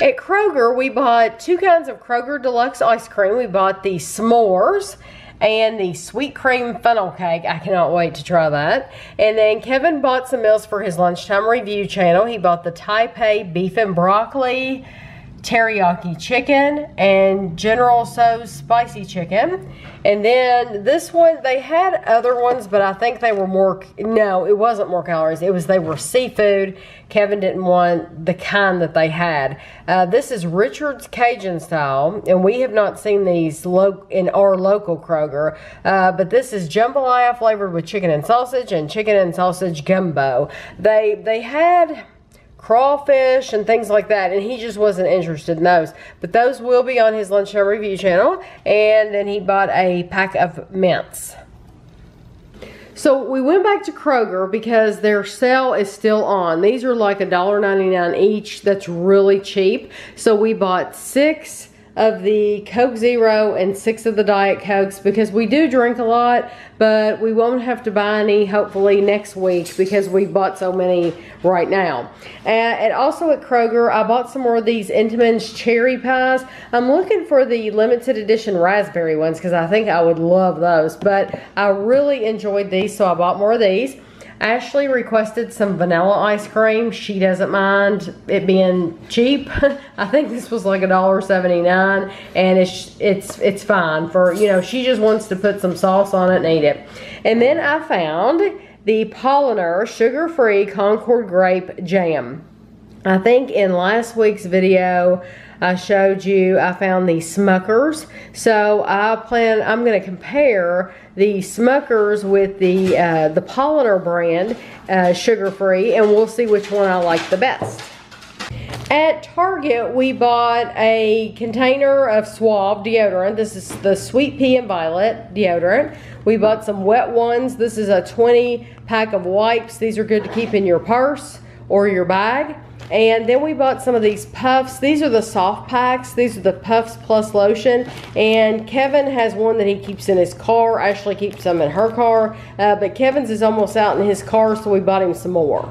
At Kroger, we bought two kinds of Kroger Deluxe ice cream. We bought the s'mores and the sweet cream funnel cake. I cannot wait to try that. And then Kevin bought some meals for his lunchtime review channel. He bought the Taipei beef and broccoli, teriyaki chicken, and General Tso's spicy chicken. And then this one, they had other ones, but I think they were more, no, it wasn't more calories. It was, they were seafood. Kevin didn't want the kind that they had. Uh, this is Richard's Cajun style, and we have not seen these lo in our local Kroger, uh, but this is jambalaya flavored with chicken and sausage and chicken and sausage gumbo. They, they had, crawfish and things like that and he just wasn't interested in those but those will be on his lunchtime review channel and then he bought a pack of mints so we went back to Kroger because their sale is still on. These are like $1.99 each. That's really cheap. So we bought six of the Coke Zero and six of the Diet Cokes because we do drink a lot, but we won't have to buy any hopefully next week because we bought so many right now. Uh, and also at Kroger, I bought some more of these Entenmann's cherry pies. I'm looking for the limited edition raspberry ones because I think I would love those, but I really enjoyed these, so I bought more of these. Ashley requested some vanilla ice cream. She doesn't mind it being cheap. I think this was like a dollar seventy-nine, and it's it's it's fine for you know. She just wants to put some sauce on it and eat it. And then I found the Polaner sugar-free Concord grape jam. I think in last week's video I showed you I found these Smuckers. So I plan, I'm going to compare the Smuckers with the, uh, the Polaner brand, uh, sugar-free, and we'll see which one I like the best. At Target, we bought a container of Suave deodorant. This is the Sweet Pea and Violet deodorant. We bought some wet ones. This is a 20 pack of wipes. These are good to keep in your purse or your bag. And then we bought some of these puffs. These are the soft packs. These are the puffs plus lotion. And Kevin has one that he keeps in his car. Ashley keeps some in her car. Uh, but Kevin's is almost out in his car, so we bought him some more.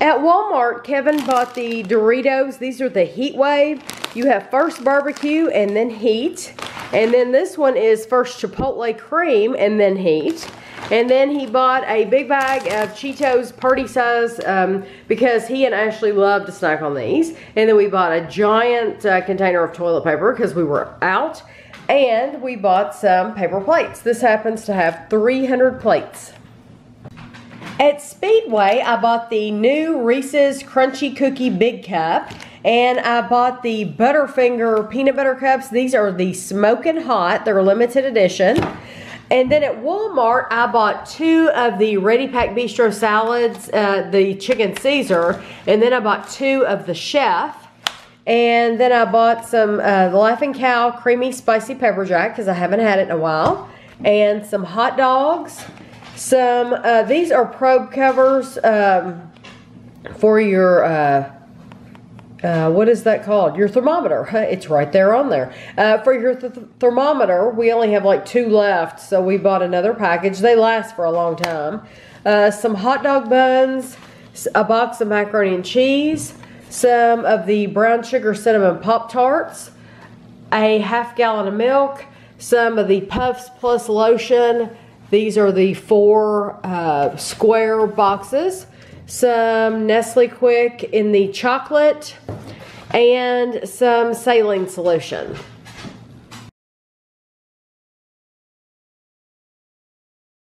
At Walmart, Kevin bought the Doritos. These are the Heat Wave. You have first barbecue and then heat. And then this one is first Chipotle cream and then heat. And then he bought a big bag of Cheetos party size um, because he and Ashley love to snack on these. And then we bought a giant uh, container of toilet paper because we were out. And we bought some paper plates. This happens to have 300 plates. At Speedway, I bought the new Reese's Crunchy Cookie Big Cup. And I bought the Butterfinger Peanut Butter Cups. These are the Smoking Hot. They're limited edition. And then at Walmart, I bought two of the Ready Pac Bistro salads, uh, the chicken Caesar, and then I bought two of the Chef. And then I bought some uh, the Laughing Cow Creamy Spicy Pepper Jack because I haven't had it in a while. And some hot dogs. Some, uh, these are probe covers um, for your uh, uh, what is that called? Your thermometer. It's right there on there. Uh, for your th thermometer, we only have like two left, so we bought another package. They last for a long time. Uh, some hot dog buns, a box of macaroni and cheese, some of the brown sugar cinnamon Pop Tarts, a half gallon of milk, some of the Puffs Plus lotion. These are the four uh, square boxes some Nestle Quik in the chocolate, and some saline solution.